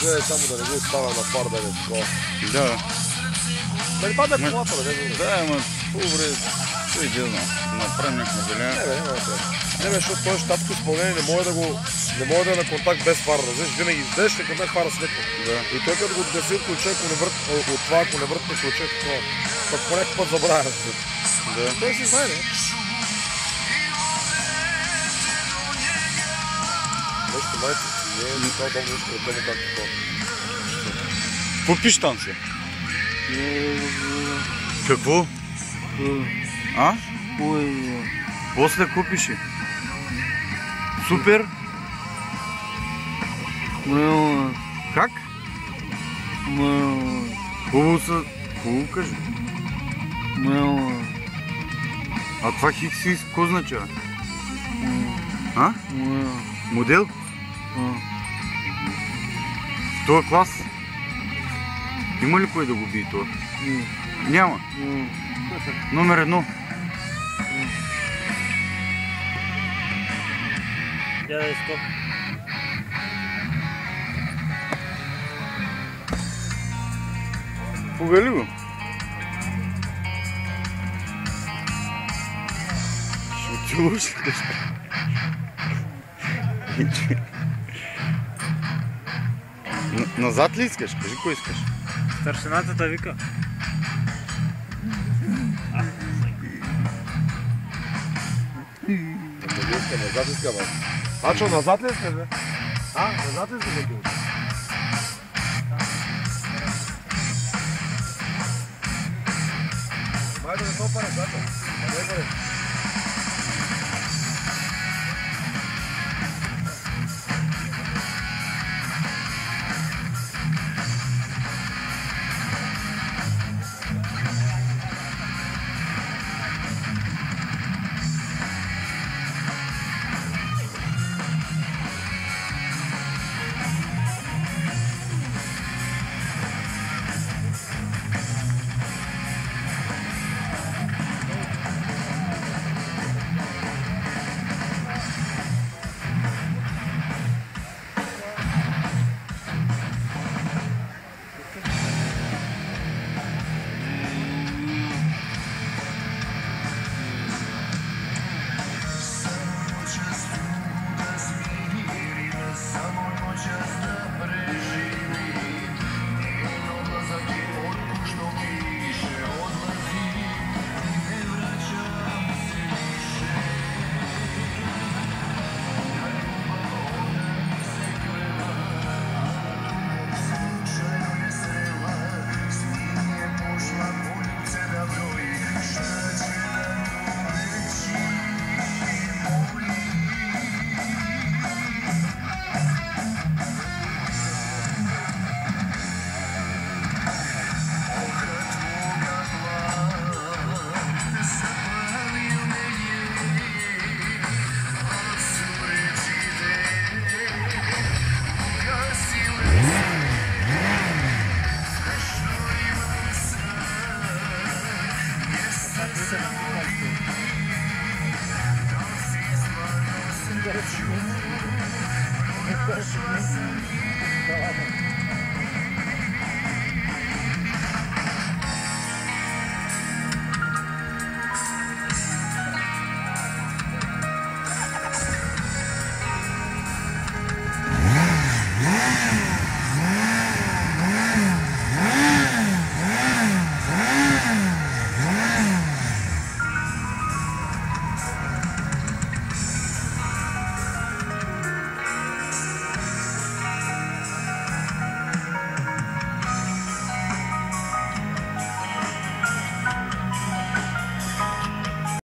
Гледай само да не го остава на пар да не такова. Да. Да не падне колата, да не Да, ама по-добре. Той иде. Направим някаква Не, деля. бе, няма да трябва. Не, бе, защото този щатско изпълнение не може да го... Не може да е на контакт без фара, разбираш? Винаги издеш на контакт фара светва. Да. И той като го гаси от ключа, ако не върт, от това, ако не въртне ключа, такова. Пък по някакъв път забравя. Да. Той си знае, не? Нещо майка си е, не това удобно нещо да му как такова. Какво пиш там се? Какво? А? После купиш. Супер? Как? Хубаво са... Хубаво кажи. А това хикси какво означава? А? Модел? В този клас? Има ли кой да го бие това? Няма. Номер едно. Тя да е стоп. Повели го. Ще отиваш ли? Назад ли искаш? Кажи кой искаш. Старшината та вика. Назад иска, бе. А, че назад ли искаш, бе? А, назад ли искаш да отидеш? Май да не се опара, зато. Не, бе. Thank you.